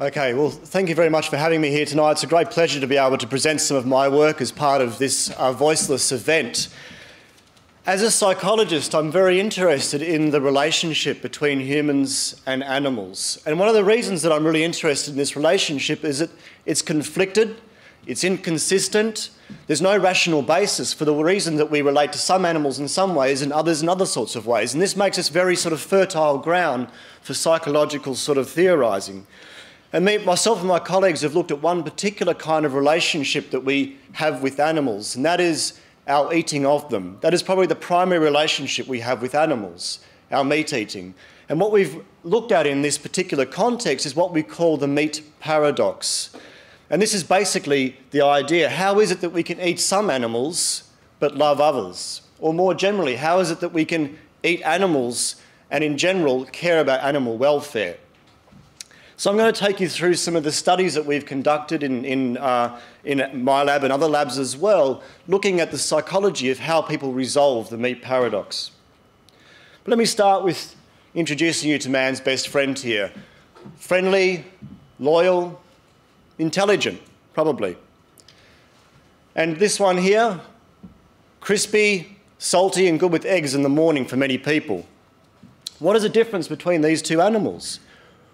Okay, well, thank you very much for having me here tonight. It's a great pleasure to be able to present some of my work as part of this uh, voiceless event. As a psychologist, I'm very interested in the relationship between humans and animals. And one of the reasons that I'm really interested in this relationship is that it's conflicted, it's inconsistent, there's no rational basis for the reason that we relate to some animals in some ways and others in other sorts of ways. And this makes us very sort of fertile ground for psychological sort of theorising. And me, myself and my colleagues have looked at one particular kind of relationship that we have with animals, and that is our eating of them. That is probably the primary relationship we have with animals, our meat eating. And what we've looked at in this particular context is what we call the meat paradox. And this is basically the idea how is it that we can eat some animals but love others? Or more generally, how is it that we can eat animals and in general care about animal welfare? So I'm going to take you through some of the studies that we've conducted in, in, uh, in my lab and other labs as well, looking at the psychology of how people resolve the meat paradox. But let me start with introducing you to man's best friend here. Friendly, loyal, intelligent, probably. And this one here, crispy, salty, and good with eggs in the morning for many people. What is the difference between these two animals?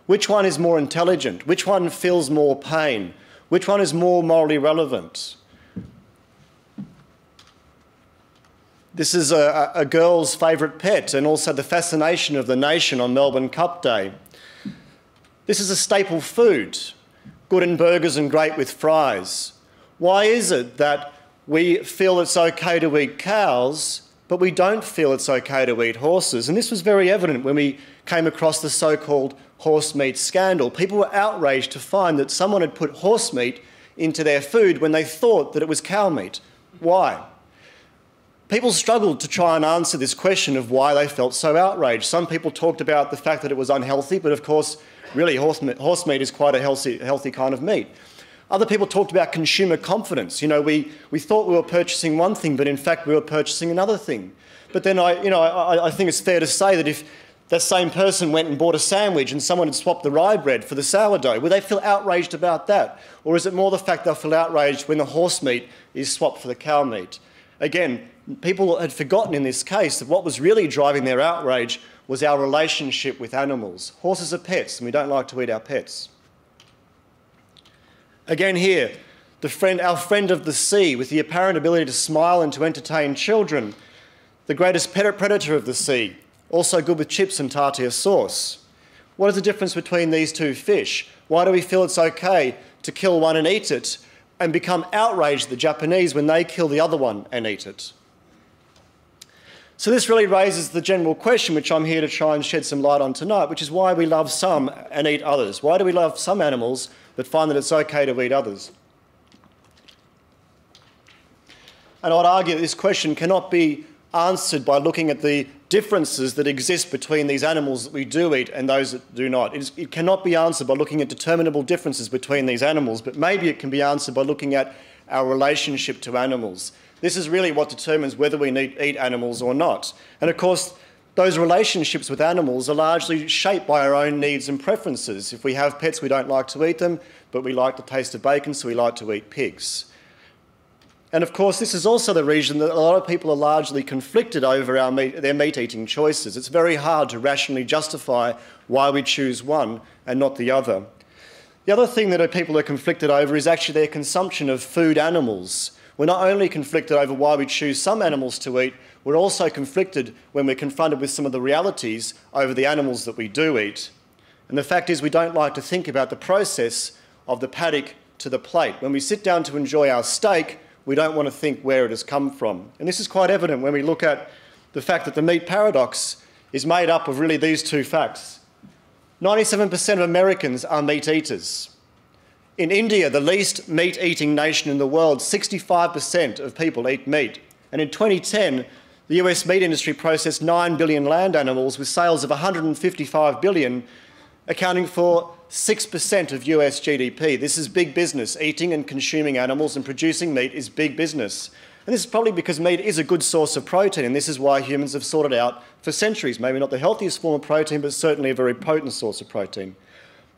Which one is more intelligent? Which one feels more pain? Which one is more morally relevant? This is a, a girl's favourite pet and also the fascination of the nation on Melbourne Cup Day. This is a staple food, good in burgers and great with fries. Why is it that we feel it's okay to eat cows, but we don't feel it's okay to eat horses? And this was very evident when we came across the so called horse meat scandal. People were outraged to find that someone had put horse meat into their food when they thought that it was cow meat. Why? People struggled to try and answer this question of why they felt so outraged. Some people talked about the fact that it was unhealthy, but of course, really, horse meat, horse meat is quite a healthy, healthy kind of meat. Other people talked about consumer confidence. You know, we, we thought we were purchasing one thing, but in fact, we were purchasing another thing. But then I, you know, I, I think it's fair to say that if that same person went and bought a sandwich and someone had swapped the rye bread for the sourdough. Would they feel outraged about that? Or is it more the fact they'll feel outraged when the horse meat is swapped for the cow meat? Again, people had forgotten in this case that what was really driving their outrage was our relationship with animals. Horses are pets, and we don't like to eat our pets. Again, here, the friend, our friend of the sea, with the apparent ability to smile and to entertain children, the greatest predator of the sea, also good with chips and tartar sauce. What is the difference between these two fish? Why do we feel it's okay to kill one and eat it and become outraged at the Japanese when they kill the other one and eat it? So this really raises the general question, which I'm here to try and shed some light on tonight, which is why we love some and eat others. Why do we love some animals but find that it's okay to eat others? And I'd argue that this question cannot be answered by looking at the differences that exist between these animals that we do eat and those that do not. It, is, it, cannot be answered by looking at determinable differences between these animals, but maybe it can be answered by looking at our relationship to animals. This is really what determines whether we need, eat animals or not. And of course, those relationships with animals are largely shaped by our own needs and preferences. If we have pets, we don't like to eat them, but we like the taste of bacon, so we like to eat pigs. And of course, this is also the reason that a lot of people are largely conflicted over meat, their meat eating choices. It's very hard to rationally justify why we choose one and not the other. The other thing that people are conflicted over is actually their consumption of food animals. We're not only conflicted over why we choose some animals to eat, we're also conflicted when we're confronted with some of the realities over the animals that we do eat. And the fact is, we don't like to think about the process of the paddock to the plate. When we sit down to enjoy our steak, we don't want to think where it has come from. And this is quite evident when we look at the fact that the meat paradox is made up of really these two facts. 97% of Americans are meat eaters. In India, the least meat eating nation in the world, 65% of people eat meat. And in 2010, the US meat industry processed 9 billion land animals with sales of 155 billion, accounting for 6% of US GDP. This is big business. Eating and consuming animals and producing meat is big business. And this is probably because meat is a good source of protein, and this is why humans have sought it out for centuries. Maybe not the healthiest form of protein, but certainly a very potent source of protein.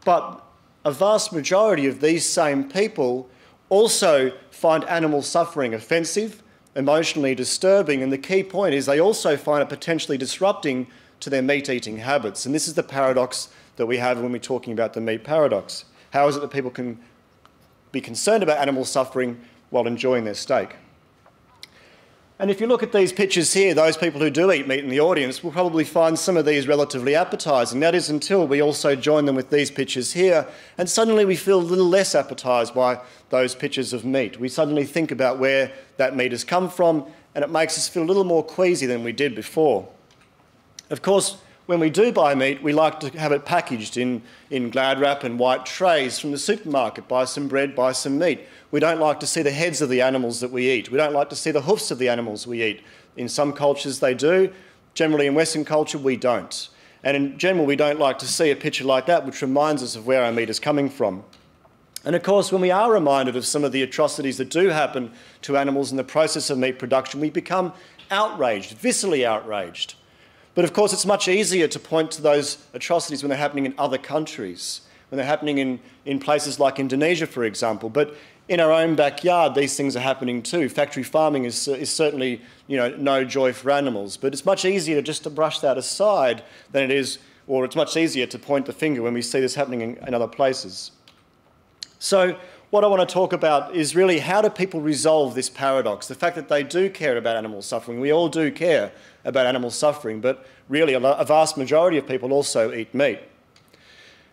But a vast majority of these same people also find animal suffering offensive, emotionally disturbing, and the key point is they also find it potentially disrupting to their meat eating habits. And this is the paradox that we have when we're talking about the meat paradox. How is it that people can be concerned about animal suffering while enjoying their steak? And if you look at these pictures here, those people who do eat meat in the audience will probably find some of these relatively appetising. That is until we also join them with these pictures here, and suddenly we feel a little less appetised by those pictures of meat. We suddenly think about where that meat has come from, and it makes us feel a little more queasy than we did before. Of course, when we do buy meat, we like to have it packaged in, in glad wrap and white trays from the supermarket. Buy some bread, buy some meat. We don't like to see the heads of the animals that we eat. We don't like to see the hoofs of the animals we eat. In some cultures, they do. Generally, in Western culture, we don't. And in general, we don't like to see a picture like that, which reminds us of where our meat is coming from. And of course, when we are reminded of some of the atrocities that do happen to animals in the process of meat production, we become outraged, viscerally outraged. But of course, it's much easier to point to those atrocities when they're happening in other countries, when they're happening in, in places like Indonesia, for example. But in our own backyard, these things are happening too. Factory farming is, is certainly you know, no joy for animals. But it's much easier just to brush that aside than it is, or it's much easier to point the finger when we see this happening in, in other places. So what I want to talk about is really how do people resolve this paradox? The fact that they do care about animal suffering. We all do care about animal suffering, but really a vast majority of people also eat meat.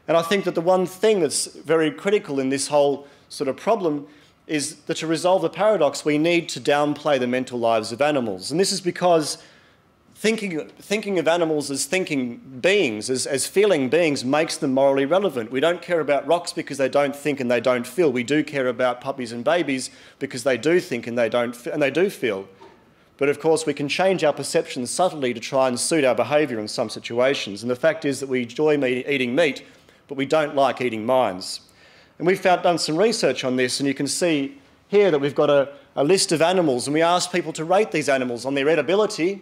And I think that the one thing that's very critical in this whole sort of problem is that to resolve the paradox, we need to downplay the mental lives of animals. And this is because thinking, thinking of animals as thinking beings, as, as feeling beings, makes them morally relevant. We don't care about rocks because they don't think and they don't feel. We do care about puppies and babies because they do think and they, don't, and they do feel. But of course, we can change our perceptions subtly to try and suit our behaviour in some situations. And the fact is that we enjoy eating meat, but we don't like eating minds. And we've found, done some research on this, and you can see here that we've got a, a list of animals, and we asked people to rate these animals on their edibility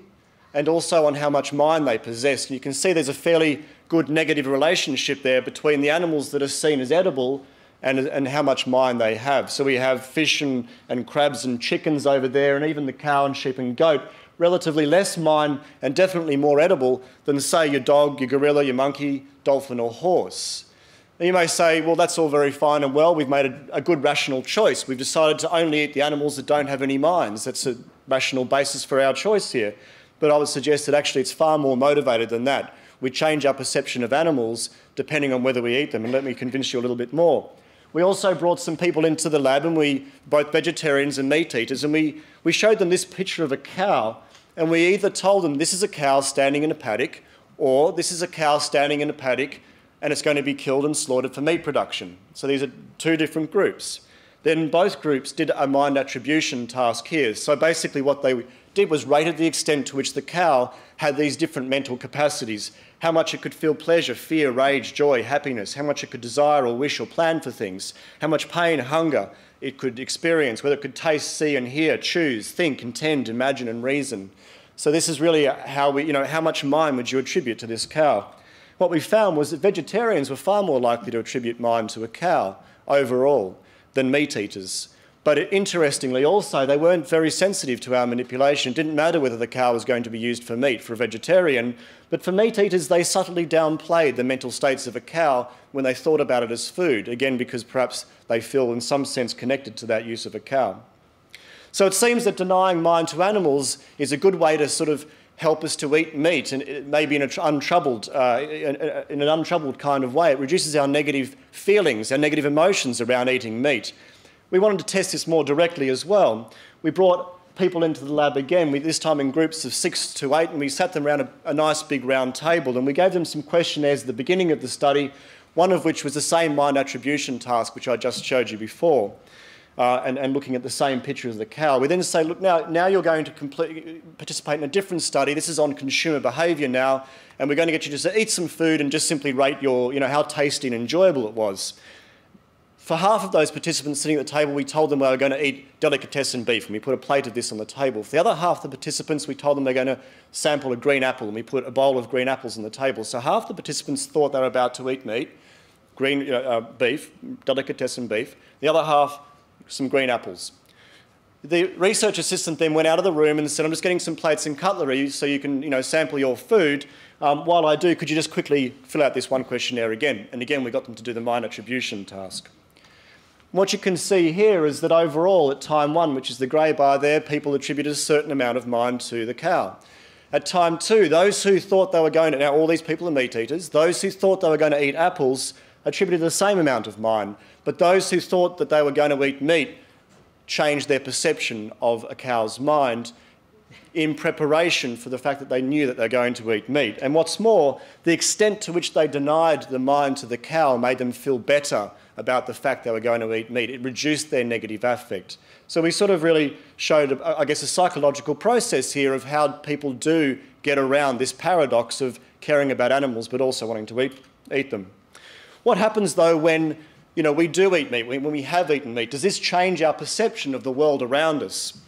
and also on how much mind they possess. And you can see there's a fairly good negative relationship there between the animals that are seen as edible and, and how much mind they have. So we have fish and, and crabs and chickens over there, and even the cow and sheep and goat, relatively less mind and definitely more edible than, say, your dog, your gorilla, your monkey, dolphin, or horse. And you may say, well, that's all very fine and well. We've made a, a, good rational choice. We've decided to only eat the animals that don't have any minds. That's a rational basis for our choice here but I would suggest that actually it's far more motivated than that. We change our perception of animals depending on whether we eat them, and let me convince you a little bit more. We also brought some people into the lab, and we, both vegetarians and meat eaters, and we, we showed them this picture of a cow, and we either told them this is a cow standing in a paddock, or this is a cow standing in a paddock and it's going to be killed and slaughtered for meat production. So these are two different groups. Then both groups did a mind attribution task here. So basically, what they did was rated the extent to which the cow had these different mental capacities how much it could feel pleasure, fear, rage, joy, happiness, how much it could desire or wish or plan for things, how much pain, hunger it could experience, whether it could taste, see, and hear, choose, think, intend, imagine, and reason. So this is really how we, you know, how much mind would you attribute to this cow? What we found was that vegetarians were far more likely to attribute mind to a cow overall than meat eaters. But interestingly, also, they weren't very sensitive to our manipulation. It didn't matter whether the cow was going to be used for meat for a vegetarian, but for meat eaters, they subtly downplayed the mental states of a cow when they thought about it as food, again, because perhaps they feel in some sense connected to that use of a cow. So it seems that denying mind to animals is a good way to sort of help us to eat meat, and maybe in, an untroubled, uh, in an untroubled kind of way. It reduces our negative feelings, our negative emotions around eating meat we wanted to test this more directly as well. We brought people into the lab again, we, this time in groups of six to eight, and we sat them around a, a nice big round table and we gave them some questionnaires at the beginning of the study, one of which was the same mind attribution task which I just showed you before. Uh, and, and, looking at the same picture as the cow. We then say, look, now, now you're going to participate in a different study. This is on consumer behaviour now, and we're going to get you to eat some food and just simply rate your, you know, how tasty and enjoyable it was. For half of those participants sitting at the table, we told them they were going to eat delicatessen beef, and we put a plate of this on the table. For the other half of the participants, we told them they're going to sample a green apple, and we put a bowl of green apples on the table. So half the participants thought they were about to eat meat, green uh, beef, delicatessen beef, the other half, some green apples. The research assistant then went out of the room and said, I'm just getting some plates and cutlery so you can you know, sample your food. Um, while I do, could you just quickly fill out this one questionnaire again? And again, we got them to do the mind attribution task. What you can see here is that overall, at time one, which is the grey bar there, people attributed a certain amount of mind to the cow. At time two, those who thought they were going to, now all these people are meat eaters, those who thought they were going to eat apples attributed the same amount of mind, But those who thought that they were going to eat meat changed their perception of a cow's mind in preparation for the fact that they knew that they're going to eat meat. And what's more, the extent to which they denied the mind to the cow made them feel better about the fact they were going to eat meat. It reduced their negative affect. So we sort of really showed, I guess, a psychological process here of how people do get around this paradox of caring about animals but also wanting to eat, eat them. What happens though when you know, we do eat meat, when we have eaten meat? Does this change our perception of the world around us?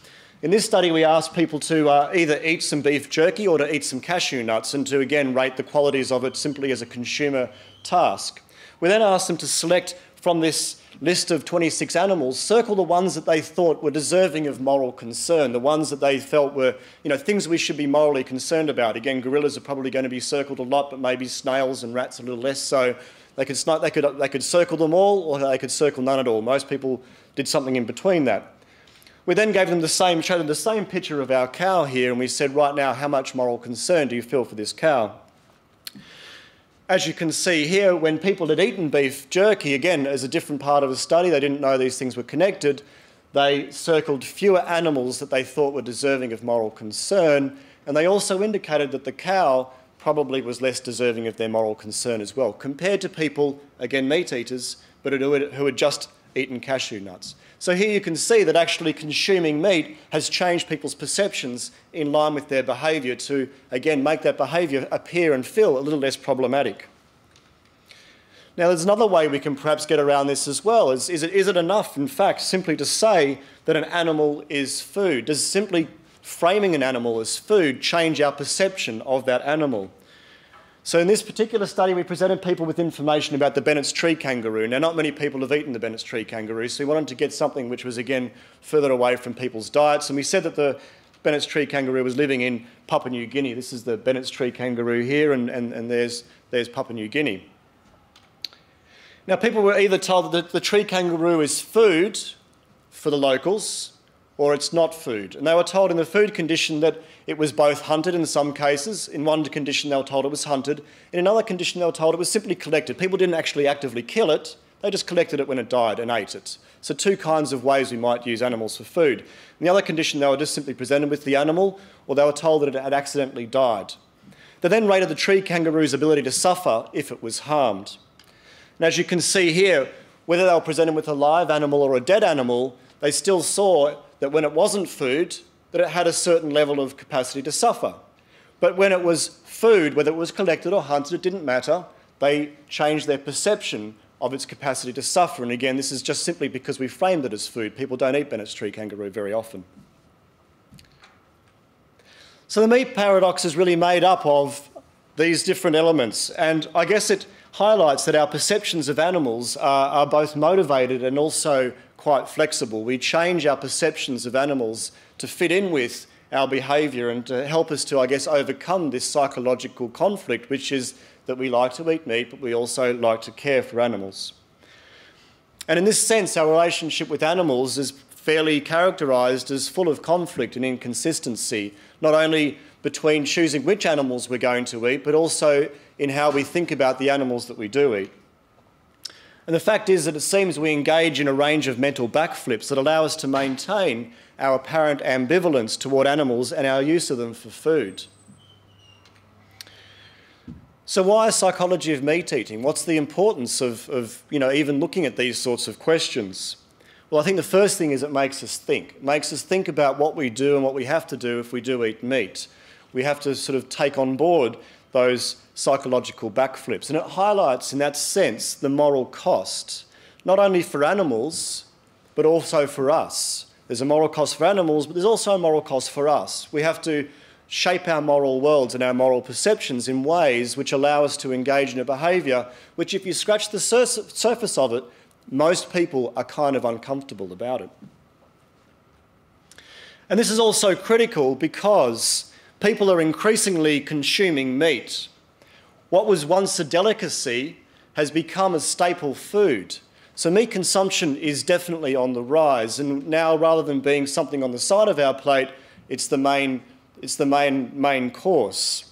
In this study, we asked people to uh, either eat some beef jerky or to eat some cashew nuts and to again rate the qualities of it simply as a consumer task. We then asked them to select from this list of 26 animals, circle the ones that they thought were deserving of moral concern, the ones that they felt were, you know, things we should be morally concerned about. Again, gorillas are probably going to be circled a lot, but maybe snails and rats a little less so. They could, they could, they could circle them all or they could circle none at all. Most people did something in between that. We then gave them the same, showed them the same picture of our cow here, and we said, right now, how much moral concern do you feel for this cow? As you can see here, when people had eaten beef jerky, again, as a different part of the study, they didn't know these things were connected, they circled fewer animals that they thought were deserving of moral concern, and they also indicated that the cow probably was less deserving of their moral concern as well, compared to people, again, meat eaters, but who had, just eaten cashew nuts. So here you can see that actually consuming meat has changed people's perceptions in line with their behaviour to, again, make that behaviour appear and feel a little less problematic. Now, there's another way we can perhaps get around this as well. Is, is, it, is it enough, in fact, simply to say that an animal is food? Does simply framing an animal as food change our perception of that animal? So in this particular study, we presented people with information about the Bennett's tree kangaroo. Now, not many people have eaten the Bennett's tree kangaroo, so we wanted to get something which was, again, further away from people's diets. And we said that the Bennett's tree kangaroo was living in Papua New Guinea. This is the Bennett's tree kangaroo here, and, and, and there's, there's Papua New Guinea. Now, people were either told that the tree kangaroo is food for the locals, or it's not food. And they were told in the food condition that it was both hunted in some cases. In one condition, they were told it was hunted. In another condition, they were told it was simply collected. People didn't actually actively kill it, they just collected it when it died and ate it. So, two kinds of ways we might use animals for food. In the other condition, they were just simply presented with the animal, or they were told that it had accidentally died. They then rated the tree kangaroo's ability to suffer if it was harmed. And as you can see here, whether they were presented with a live animal or a dead animal, they still saw that when it wasn't food, that it had a certain level of capacity to suffer. But when it was food, whether it was collected or hunted, it didn't matter. They changed their perception of its capacity to suffer. And again, this is just simply because we framed it as food. People don't eat Bennett's tree kangaroo very often. So the meat paradox is really made up of these different elements. And I guess it highlights that our perceptions of animals are, are both motivated and also quite flexible. We change our perceptions of animals to fit in with our behaviour and to help us to, I guess, overcome this psychological conflict, which is that we like to eat meat, but we also like to care for animals. And in this sense, our relationship with animals is fairly characterised as full of conflict and inconsistency, not only between choosing which animals we're going to eat, but also in how we think about the animals that we do eat. And the fact is that it seems we engage in a range of mental backflips that allow us to maintain our apparent ambivalence toward animals and our use of them for food. So why a psychology of meat eating? What's the importance of, of you know, even looking at these sorts of questions? Well, I think the first thing is it makes us think. It makes us think about what we do and what we have to do if we do eat meat. We have to sort of take on board those psychological backflips. And it highlights, in that sense, the moral cost, not only for animals, but also for us. There's a moral cost for animals, but there's also a moral cost for us. We have to shape our moral worlds and our moral perceptions in ways which allow us to engage in a behaviour which, if you scratch the sur surface of it, most people are kind of uncomfortable about it. And this is also critical because people are increasingly consuming meat. What was once a delicacy has become a staple food. So meat consumption is definitely on the rise, and now rather than being something on the side of our plate, it's the main, it's the main, main course.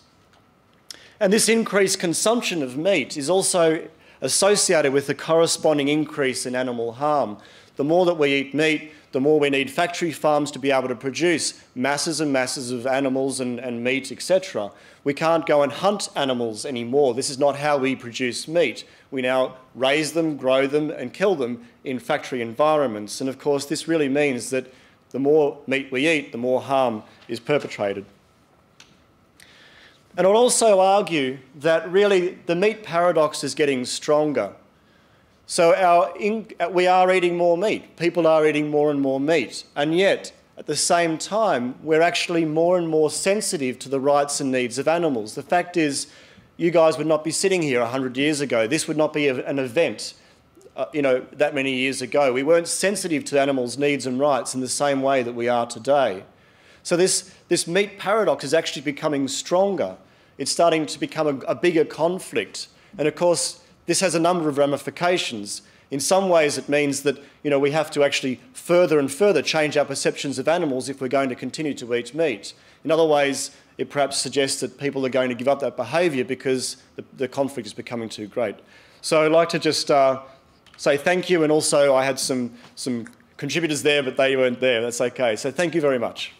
And this increased consumption of meat is also associated with a corresponding increase in animal harm. The more that we eat meat, the more we need factory farms to be able to produce masses and masses of animals and, and meat, etc. We can't go and hunt animals anymore. This is not how we produce meat. We now raise them, grow them, and kill them in factory environments. And of course, this really means that the more meat we eat, the more harm is perpetrated. And I'll also argue that really the meat paradox is getting stronger. So our in, we are eating more meat. People are eating more and more meat. And yet, at the same time, we're actually more and more sensitive to the rights and needs of animals. The fact is, you guys would not be sitting here 100 years ago. This would not be a, an event, uh, you know, that many years ago. We weren't sensitive to animals' needs and rights in the same way that we are today. So this, this meat paradox is actually becoming stronger. It's starting to become a, a bigger conflict. And of course, this has a number of ramifications. In some ways, it means that you know, we have to actually further and further change our perceptions of animals if we're going to continue to eat meat. In other ways, it perhaps suggests that people are going to give up that behaviour because the, the, conflict is becoming too great. So I'd like to just uh, say thank you, and also I had some, some contributors there, but they weren't there. That's okay. So thank you very much.